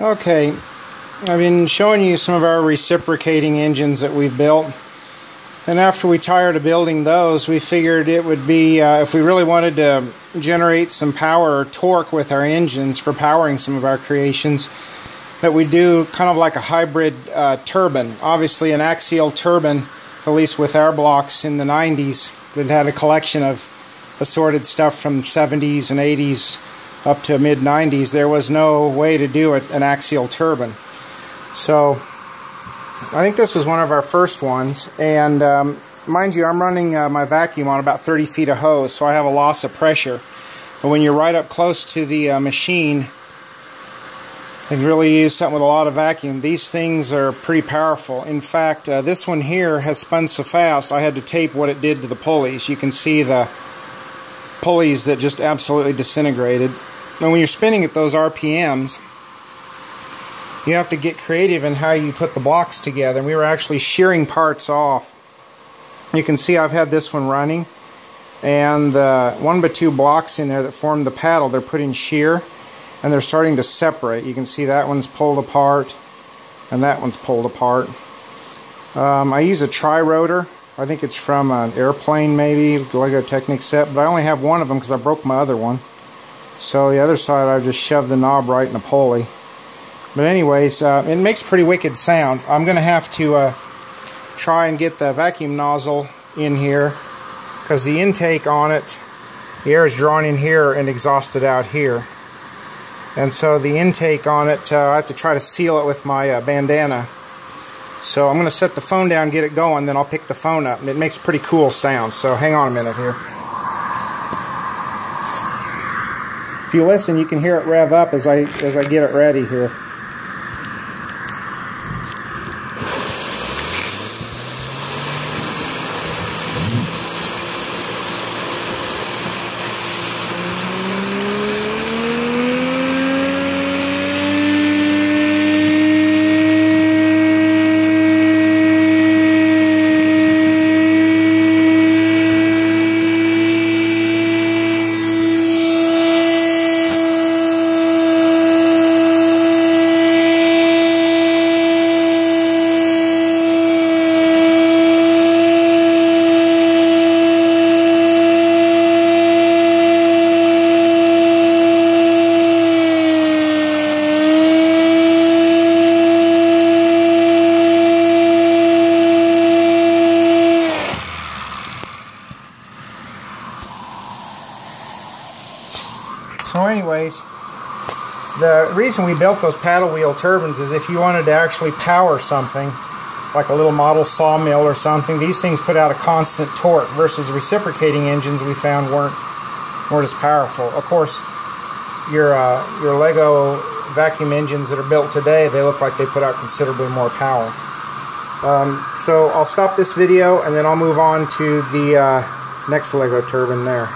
Okay, I've been showing you some of our reciprocating engines that we've built. And after we tired of building those, we figured it would be, uh, if we really wanted to generate some power or torque with our engines for powering some of our creations, that we do kind of like a hybrid uh, turbine. Obviously an axial turbine, at least with our blocks in the 90s, that had a collection of assorted stuff from 70s and 80s up to mid 90s, there was no way to do an axial turbine. So I think this was one of our first ones. And um, mind you, I'm running uh, my vacuum on about 30 feet of hose, so I have a loss of pressure. But when you're right up close to the uh, machine, and really use something with a lot of vacuum. These things are pretty powerful. In fact, uh, this one here has spun so fast I had to tape what it did to the pulleys. You can see the pulleys that just absolutely disintegrated. And when you're spinning at those RPMs, you have to get creative in how you put the blocks together. We were actually shearing parts off. You can see I've had this one running. And uh, one by two blocks in there that form the paddle, they're put in shear. And they're starting to separate. You can see that one's pulled apart. And that one's pulled apart. Um, I use a tri-rotor. I think it's from an airplane maybe, Lego Technic set. But I only have one of them because I broke my other one. So the other side I just shoved the knob right in the pulley. But anyways, uh, it makes pretty wicked sound. I'm going to have to uh, try and get the vacuum nozzle in here because the intake on it, the air is drawn in here and exhausted out here. And so the intake on it, uh, I have to try to seal it with my uh, bandana. So I'm going to set the phone down, get it going, then I'll pick the phone up. And it makes pretty cool sound, so hang on a minute here. If you listen, you can hear it rev up as I as I get it ready here. So anyways, the reason we built those paddle wheel turbines is if you wanted to actually power something, like a little model sawmill or something, these things put out a constant torque versus reciprocating engines we found weren't weren't as powerful. Of course, your uh, your Lego vacuum engines that are built today, they look like they put out considerably more power. Um, so I'll stop this video and then I'll move on to the uh, next Lego turbine there.